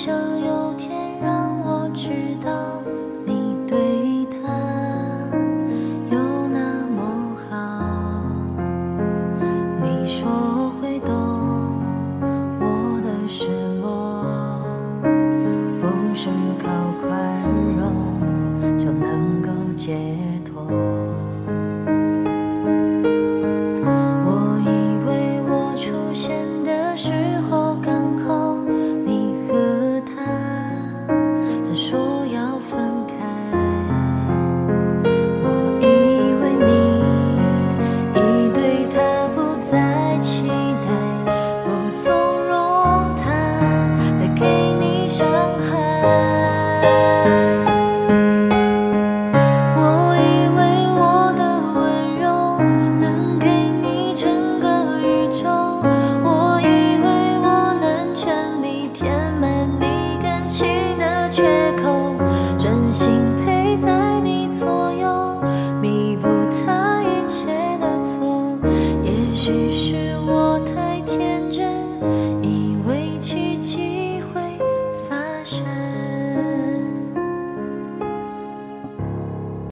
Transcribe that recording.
想有天让我知道你对他有那么好，你说会懂我的失落，不是靠宽容就能够解。我以为我的温柔能给你整个宇宙我以为我能全力填满你感情的缺口专心